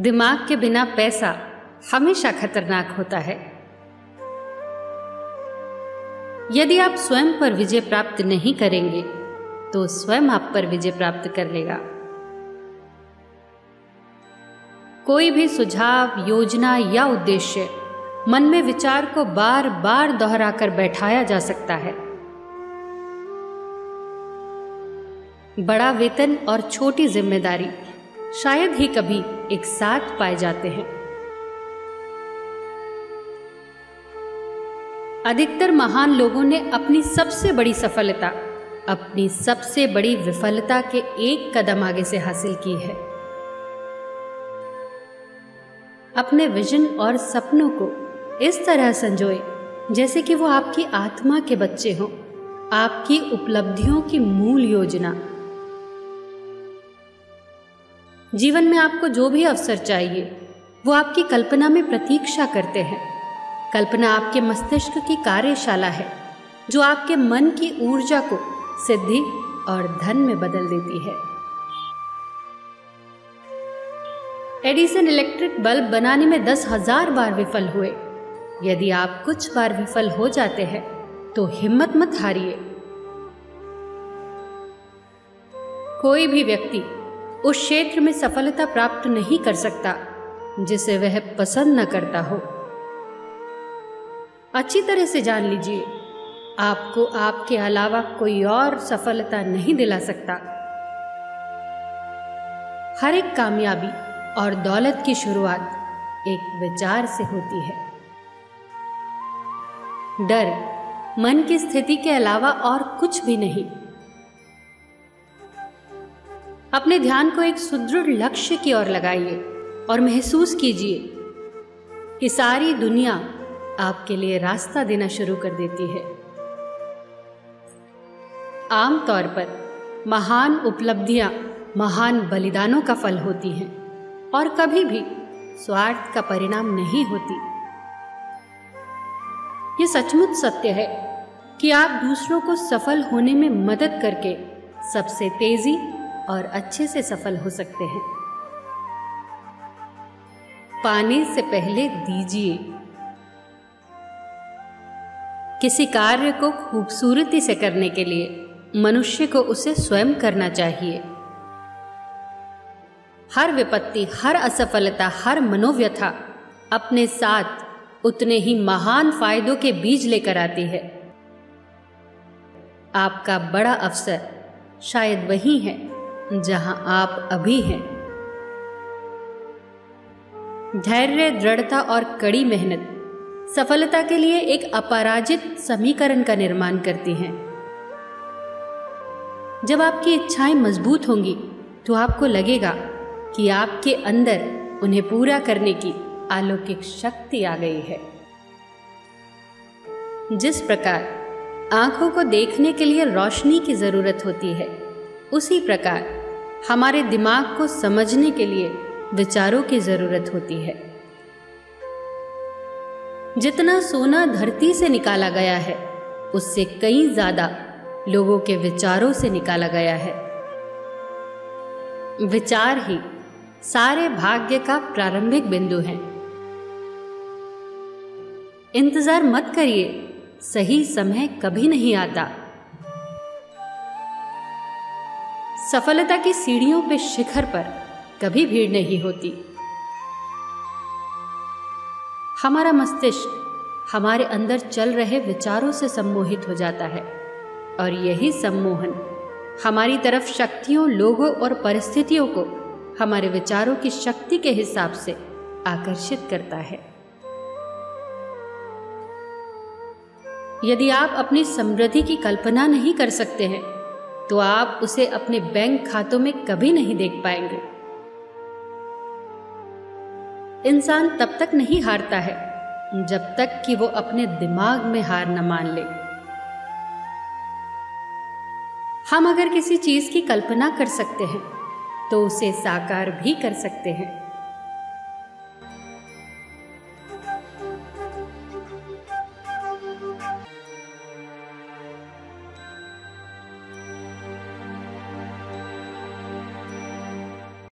दिमाग के बिना पैसा हमेशा खतरनाक होता है। यदि आप स्वयं पर विजय प्राप्त नहीं करेंगे तो स्वयं आप पर विजय प्राप्त कर लेगा। कोई भी सुझाव, योजना या उद्देश्य मन में विचार को बार बार दोहराकर बैठाया जा सकता है। बड़ा वेतन और छोटी ज़िम्मेदारी शायद ही कभी एक साथ पाए जाते हैं। अधिकतर महान लोगों ने अपनी सबसे बड़ी सफलता, अपनी सबसे बड़ी विफलता के एक कदम आगे से हासिल की है। अपने विजन और सपनों को इस तरह संजोए, जैसे कि वो आपकी आत्मा के बच्चे हों, आपकी उपलब्धियों की मूल योजना जीवन में आपको जो भी अवसर चाहिए, वो आपकी कल्पना में प्रतीक्षा करते हैं। कल्पना आपके मस्तिष्क की कार्यशाला है, जो आपके मन की ऊर्जा को सिद्धि और धन में बदल देती है। एडिसन इलेक्ट्रिक बल्ब बनाने में दस हज़ार बार विफल हुए। यदि आप कुछ बार विफल हो जाते हैं तो हिम्मत मत हारिए। कोई भी व्यक्ति उस क्षेत्र में सफलता प्राप्त नहीं कर सकता, जिसे वह पसंद न करता हो। अच्छी तरह से जान लीजिए, आपको आपके अलावा कोई और सफलता नहीं दिला सकता। हर एक कामयाबी और दौलत की शुरुआत एक विचार से होती है। डर, मन की स्थिति के अलावा और कुछ भी नहीं। अपने ध्यान को एक सुदृढ़ लक्ष्य की ओर लगाइए और महसूस कीजिए कि सारी दुनिया आपके लिए रास्ता देना शुरू कर देती है। आमतौर पर महान उपलब्धियाँ महान बलिदानों का फल होती हैं और कभी भी स्वार्थ का परिणाम नहीं होती। ये सचमुच सत्य है कि आप दूसरों को सफल होने में मदद करके सबसे तेज़ी और अच्छे से सफल हो सकते हैं। पाने से पहले दीजिए। किसी कार्य को खूबसूरती से करने के लिए मनुष्य को उसे स्वयं करना चाहिए। हर विपत्ति, हर असफलता, हर मनोव्यथा अपने साथ उतने ही महान फायदों के बीज लेकर आती है। आपका बड़ा अवसर शायद वही है। जहाँ आप अभी हैं। धैर्य, दृढ़ता और कड़ी मेहनत सफलता के लिए एक अपराजित समीकरण का निर्माण करती हैं। जब आपकी इच्छाएँ मज़बूत होंगी तो आपको लगेगा कि आपके अंदर उन्हें पूरा करने की अलौकिक शक्ति आ गई है। जिस प्रकार आँखों को देखने के लिए रोशनी की ज़रूरत होती है, उसी प्रकार हमारे दिमाग को समझने के लिए विचारों की ज़रूरत होती है। जितना सोना धरती से निकाला गया है, उससे कई ज़्यादा लोगों के विचारों से निकाला गया है। विचार ही सारे भाग्य का प्रारंभिक बिंदु है। इंतज़ार मत करिए, सही समय कभी नहीं आता। सफलता की सीढ़ियों पे शिखर पर कभी भीड़ नहीं होती। हमारा मस्तिष्क हमारे अंदर चल रहे विचारों से सम्मोहित हो जाता है और यही सम्मोहन हमारी तरफ़ शक्तियों, लोगों और परिस्थितियों को हमारे विचारों की शक्ति के हिसाब से आकर्षित करता है। यदि आप अपनी समृद्धि की कल्पना नहीं कर सकते हैं तो आप उसे अपने बैंक खातों में कभी नहीं देख पाएँगे। इंसान तब तक नहीं हारता है, जब तक कि वो अपने दिमाग में हार न मान ले। हम अगर किसी चीज़ की कल्पना कर सकते हैं तो उसे साकार भी कर सकते हैं।